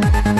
Thank you.